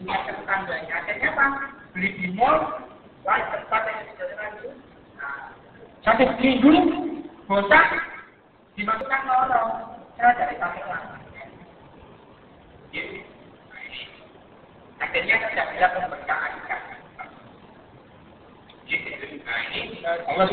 punya tetangganya. Akhirnya apa? Beli di mall, wah tempat yang sebenarnya, lagi. Nah, satu minggu bosan dimasukkan lorong. Saya dari Tangerang. Jadi, akhirnya tidak bisa pemberkaan. Gitu. Nah ini Allah